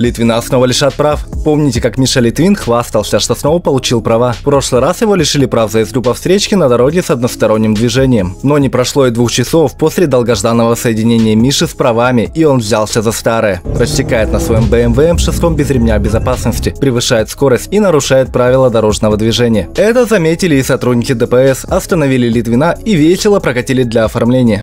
Литвина снова лишат прав. Помните, как Миша Литвин хвастался, что снова получил права? В прошлый раз его лишили прав за езду по встречке на дороге с односторонним движением. Но не прошло и двух часов после долгожданного соединения Миши с правами, и он взялся за старое. Растекает на своем BMW М6 эм эм без ремня безопасности, превышает скорость и нарушает правила дорожного движения. Это заметили и сотрудники ДПС, остановили Литвина и весело прокатили для оформления.